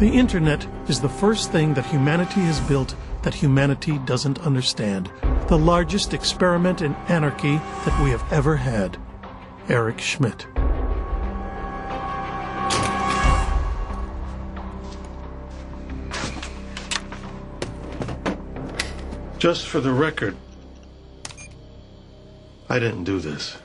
The internet is the first thing that humanity has built that humanity doesn't understand. The largest experiment in anarchy that we have ever had. Eric Schmidt. Just for the record, I didn't do this.